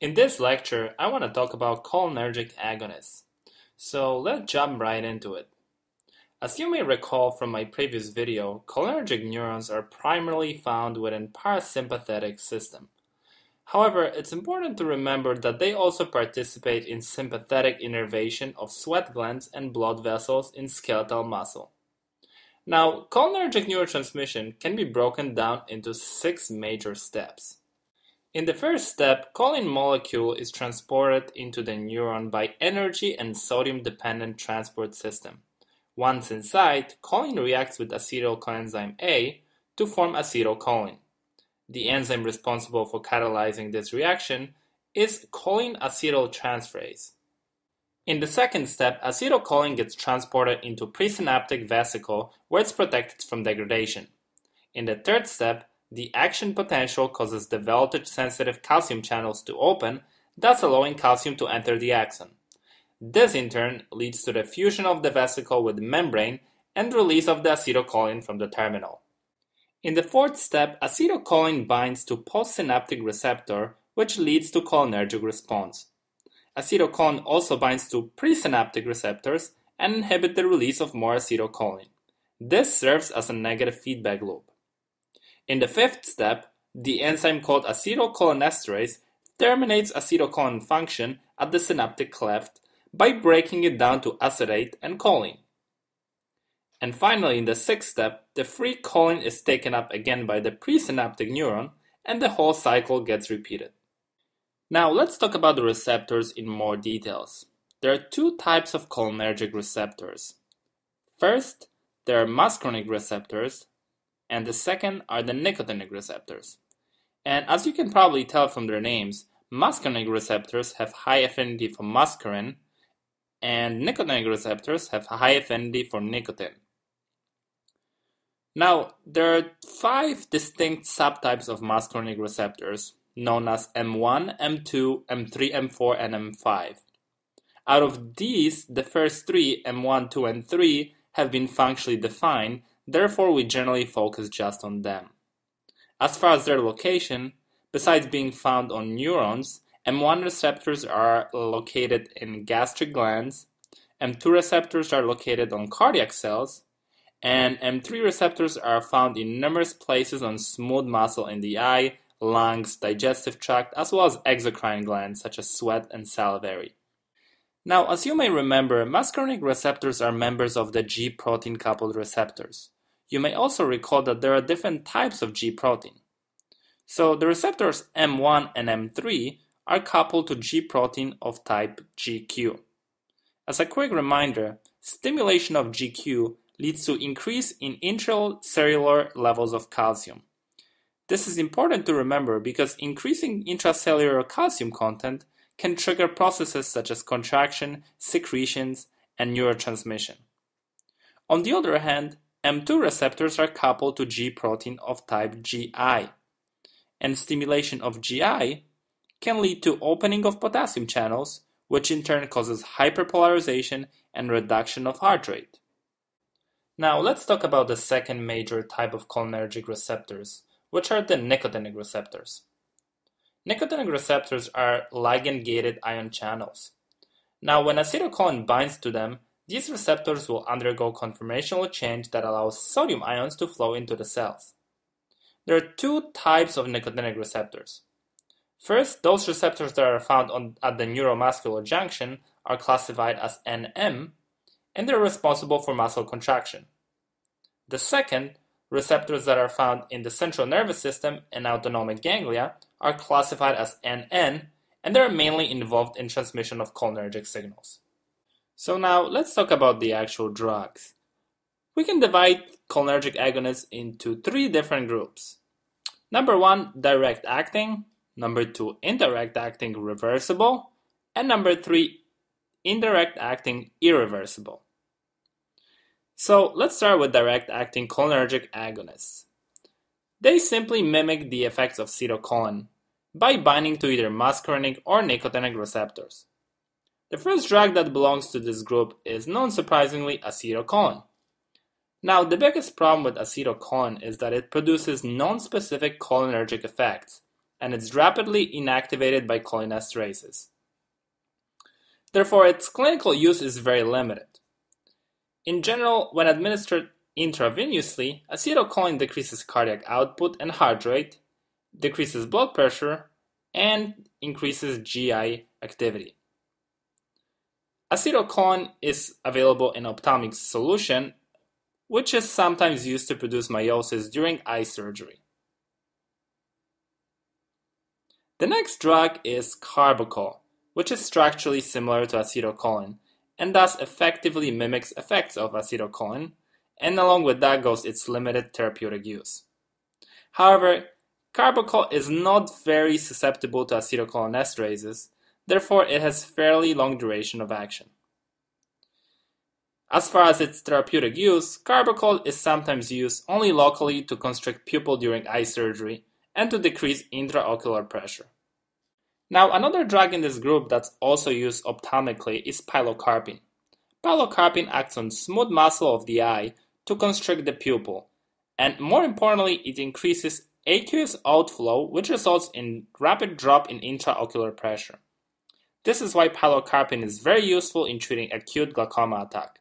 In this lecture, I want to talk about cholinergic agonists. So let's jump right into it. As you may recall from my previous video, cholinergic neurons are primarily found within parasympathetic system. However, it's important to remember that they also participate in sympathetic innervation of sweat glands and blood vessels in skeletal muscle. Now, cholinergic neurotransmission can be broken down into six major steps. In the first step, choline molecule is transported into the neuron by energy and sodium-dependent transport system. Once inside, choline reacts with acetyl coenzyme A to form acetylcholine. The enzyme responsible for catalyzing this reaction is choline acetyltransferase. In the second step, acetylcholine gets transported into presynaptic vesicle where it's protected from degradation. In the third step, the action potential causes the voltage-sensitive calcium channels to open, thus allowing calcium to enter the axon. This in turn leads to the fusion of the vesicle with the membrane and release of the acetylcholine from the terminal. In the fourth step, acetylcholine binds to postsynaptic receptor, which leads to cholinergic response. Acetylcholine also binds to presynaptic receptors and inhibit the release of more acetylcholine. This serves as a negative feedback loop. In the fifth step, the enzyme called acetylcholinesterase terminates acetylcholine function at the synaptic cleft by breaking it down to acetate and choline. And finally, in the sixth step, the free choline is taken up again by the presynaptic neuron and the whole cycle gets repeated. Now let's talk about the receptors in more details. There are two types of cholinergic receptors. First, there are muscarinic receptors and the second are the nicotinic receptors. And as you can probably tell from their names, muscarinic receptors have high affinity for muscarine, and nicotinic receptors have high affinity for nicotine. Now, there are five distinct subtypes of muscarinic receptors, known as M1, M2, M3, M4, and M5. Out of these, the first three, M1, 2, and 3, have been functionally defined, Therefore we generally focus just on them. As far as their location, besides being found on neurons, M1 receptors are located in gastric glands, M2 receptors are located on cardiac cells, and M3 receptors are found in numerous places on smooth muscle in the eye, lungs, digestive tract, as well as exocrine glands such as sweat and salivary. Now, as you may remember, muscarinic receptors are members of the G protein coupled receptors. You may also recall that there are different types of G protein. So the receptors M1 and M3 are coupled to G protein of type GQ. As a quick reminder, stimulation of GQ leads to increase in intracellular levels of calcium. This is important to remember because increasing intracellular calcium content can trigger processes such as contraction, secretions, and neurotransmission. On the other hand, M2 receptors are coupled to G protein of type GI, and stimulation of GI can lead to opening of potassium channels, which in turn causes hyperpolarization and reduction of heart rate. Now let's talk about the second major type of cholinergic receptors, which are the nicotinic receptors. Nicotinic receptors are ligand-gated ion channels. Now when acetylcholine binds to them, these receptors will undergo conformational change that allows sodium ions to flow into the cells. There are two types of nicotinic receptors. First, those receptors that are found on, at the neuromuscular junction are classified as NM, and they're responsible for muscle contraction. The second, receptors that are found in the central nervous system and autonomic ganglia are classified as NN, and they're mainly involved in transmission of cholinergic signals. So now let's talk about the actual drugs. We can divide cholinergic agonists into three different groups. Number one, direct acting. Number two, indirect acting reversible. And number three, indirect acting irreversible. So let's start with direct acting cholinergic agonists. They simply mimic the effects of acetylcholine by binding to either muscarinic or nicotinic receptors. The first drug that belongs to this group is non-surprisingly acetylcholine. Now, the biggest problem with acetylcholine is that it produces non-specific cholinergic effects, and it's rapidly inactivated by cholinesterases. Therefore, its clinical use is very limited. In general, when administered intravenously, acetylcholine decreases cardiac output and heart rate, decreases blood pressure, and increases GI activity. Acetylcholine is available in ophthalmic solution, which is sometimes used to produce miosis during eye surgery. The next drug is carbachol, which is structurally similar to acetylcholine and thus effectively mimics effects of acetylcholine, and along with that goes its limited therapeutic use. However, carbachol is not very susceptible to acetylcholinesterases, therefore it has fairly long duration of action. As far as its therapeutic use, carbachol is sometimes used only locally to constrict pupil during eye surgery and to decrease intraocular pressure. Now, another drug in this group that's also used ophthalmically is pilocarpine. Pilocarpine acts on smooth muscle of the eye to constrict the pupil, and more importantly, it increases aqueous outflow, which results in rapid drop in intraocular pressure. This is why pilocarpine is very useful in treating acute glaucoma attack.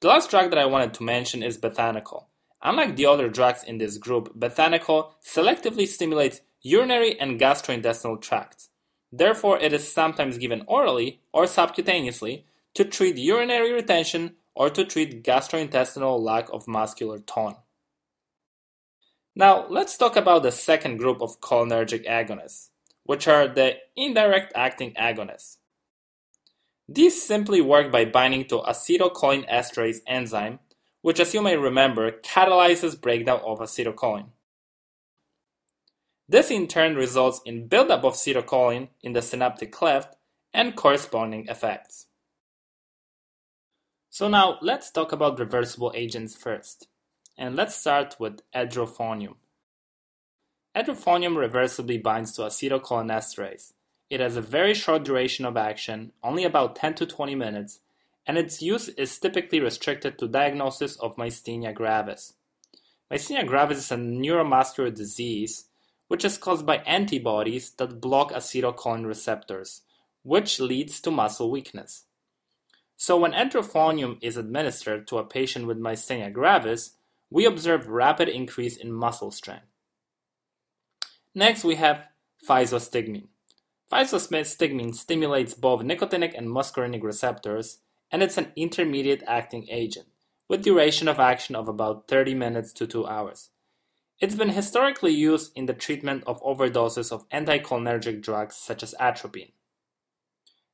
The last drug that I wanted to mention is bethanechol. Unlike the other drugs in this group, bethanechol selectively stimulates urinary and gastrointestinal tracts. Therefore, it is sometimes given orally or subcutaneously to treat urinary retention or to treat gastrointestinal lack of muscular tone. Now, let's talk about the second group of cholinergic agonists, which are the indirect acting agonists. These simply work by binding to acetylcholinesterase enzyme, which as you may remember catalyzes breakdown of acetylcholine. This in turn results in buildup of acetylcholine in the synaptic cleft and corresponding effects. So now let's talk about reversible agents first. And let's start with edrophonium. Edrophonium reversibly binds to acetylcholinesterase. It has a very short duration of action, only about 10 to 20 minutes, and its use is typically restricted to diagnosis of myasthenia gravis. Myasthenia gravis is a neuromuscular disease which is caused by antibodies that block acetylcholine receptors, which leads to muscle weakness. So when edrophonium is administered to a patient with myasthenia gravis, we observe rapid increase in muscle strength. Next, we have physostigmine. Physostigmine stimulates both nicotinic and muscarinic receptors, and it's an intermediate acting agent, with duration of action of about 30 minutes to 2 hours. It's been historically used in the treatment of overdoses of anticholinergic drugs such as atropine.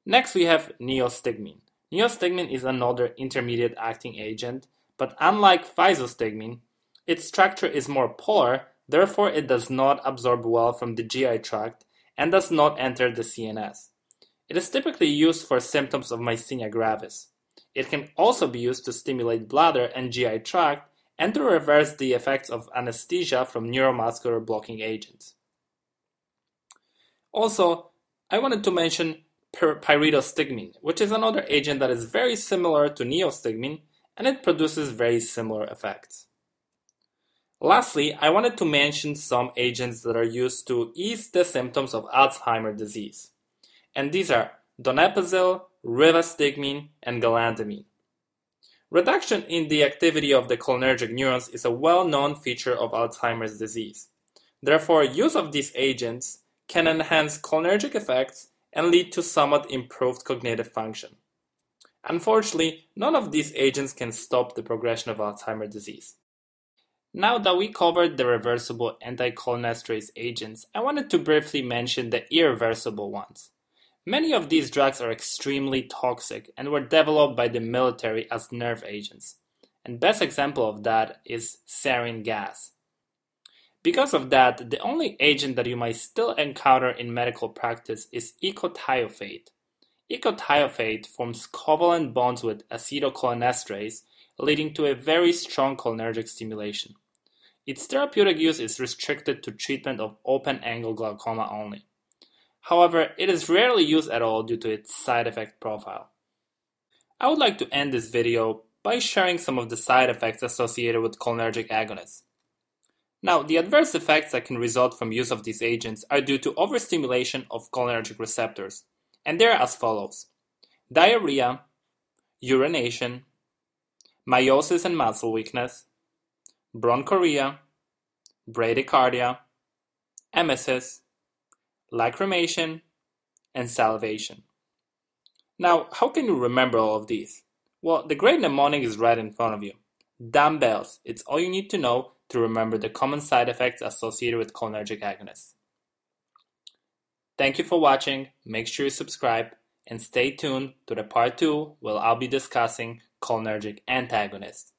Next we have neostigmine. Neostigmine is another intermediate acting agent, but unlike physostigmine, its structure is more polar, therefore it does not absorb well from the GI tract and does not enter the CNS. It is typically used for symptoms of myasthenia gravis. It can also be used to stimulate bladder and GI tract and to reverse the effects of anesthesia from neuromuscular blocking agents. Also, I wanted to mention pyridostigmine, which is another agent that is very similar to neostigmine and it produces very similar effects. Lastly, I wanted to mention some agents that are used to ease the symptoms of Alzheimer's disease. And these are donepezil, rivastigmine, and galantamine. Reduction in the activity of the cholinergic neurons is a well-known feature of Alzheimer's disease. Therefore, use of these agents can enhance cholinergic effects and lead to somewhat improved cognitive function. Unfortunately, none of these agents can stop the progression of Alzheimer's disease. Now that we covered the reversible anticholinesterase agents, I wanted to briefly mention the irreversible ones. Many of these drugs are extremely toxic and were developed by the military as nerve agents. And best example of that is sarin gas. Because of that, the only agent that you might still encounter in medical practice is echothiophate. Echothiophate forms covalent bonds with acetylcholinesterase, leading to a very strong cholinergic stimulation. Its therapeutic use is restricted to treatment of open-angle glaucoma only. However, it is rarely used at all due to its side effect profile. I would like to end this video by sharing some of the side effects associated with cholinergic agonists. Now, the adverse effects that can result from use of these agents are due to overstimulation of cholinergic receptors, and they're as follows diarrhea, urination, miosis and muscle weakness, bronchorrhea, bradycardia, emesis, lacrimation, and salivation. Now, how can you remember all of these? Well, the great mnemonic is right in front of you. Dumbbells. It's all you need to know to remember the common side effects associated with cholinergic agonists. Thank you for watching. Make sure you subscribe and stay tuned to the part 2 where I'll be discussing cholinergic antagonists.